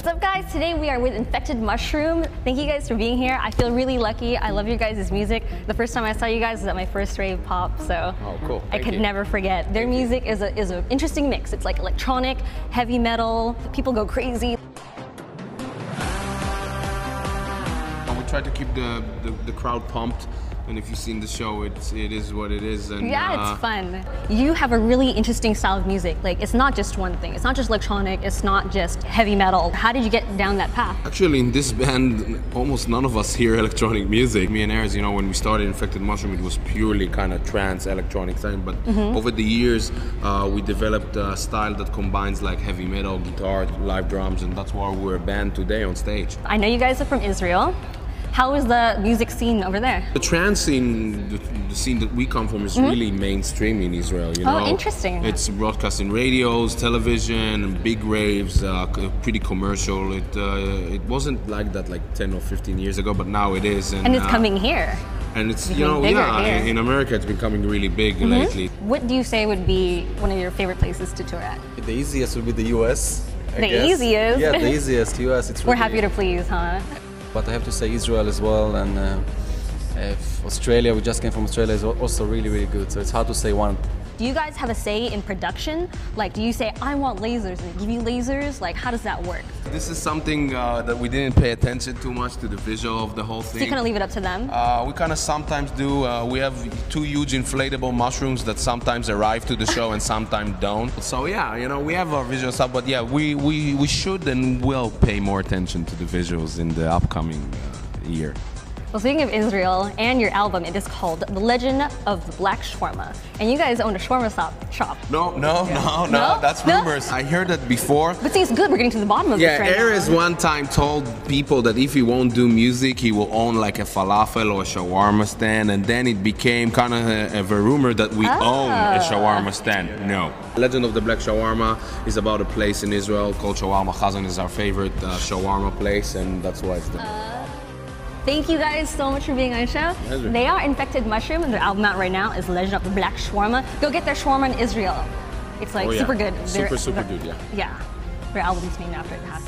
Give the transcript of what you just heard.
What's up guys? Today we are with Infected Mushroom. Thank you guys for being here. I feel really lucky. I love your guys' music. The first time I saw you guys was at my first rave pop, so Oh, cool. I Thank could you. never forget. Their music is a is an interesting mix. It's like electronic, heavy metal. People go crazy. We try to keep the, the, the crowd pumped, and if you've seen the show, it's it is what it is. And Yeah, uh, it's fun. You have a really interesting style of music. Like it's not just one thing. It's not just electronic. It's not just heavy metal. How did you get down that path? Actually, in this band, almost none of us hear electronic music. Me and Erez, you know, when we started Infected Mushroom, it was purely kind of trance electronic thing. But Mm-hmm. over the years, uh, we developed a style that combines like heavy metal, guitar, live drums, and that's why we're a band today on stage. I know you guys are from Israel. How is the music scene over there? The trance scene, the, the scene that we come from, is really mainstream in Israel. You Mm-hmm. Oh, know, interesting. It's broadcast in radios, television, big raves, uh, pretty commercial. It uh, it wasn't like that like 10 or 15 years ago, but now it is. And and it's uh, coming here. And it's you know yeah, here. in- in America it's becoming really big Mm-hmm. lately. What do you say would be one of your favorite places to tour at? The easiest would be the US. I The guess. easiest? Yeah, the easiest. US. It's We're happy to please, huh? But I have to say Israel as well, and uh, Australia. We just came from Australia. is also really, really good. So it's hard to say one. Do you guys have a say in production? Like, do you say, I want lasers, and give you lasers? Like, how does that work? This is something uh, that we didn't pay attention too much to the visual of the whole thing. So you kind of leave it up to them? Uh, we kind of sometimes do. Uh, we have two huge inflatable mushrooms that sometimes arrive to the show and sometimes don't. So yeah, you know, we have our visual stuff, but yeah, we, we, we should and will pay more attention to the visuals in the upcoming uh, year. Well, speaking of Israel and your album, it is called The Legend of the Black Shawarma. And you guys own a shawarma shop. shop. No, no, no, no, No? that's No? rumors. I heard that before. But see, it's good. We're getting to the bottom of Yeah, this right Erez now. one time told people that if he won't do music, he will own like a falafel or a shawarma stand, and then it became kind of a, of a rumor that we own a Ah. shawarma stand. No. Legend of the Black Shawarma is about a place in Israel called Shawarma Chazan. is our favorite uh, shawarma place, and that's why it's the. Thank you guys so much for being on the show. Pleasure. They are Infected Mushroom, and their album out right now is Legend of the Black Shawarma. Go get their shawarma in Israel. It's like Oh, yeah. super good. Super, Their- super good, yeah. Yeah. Their album's named after it has.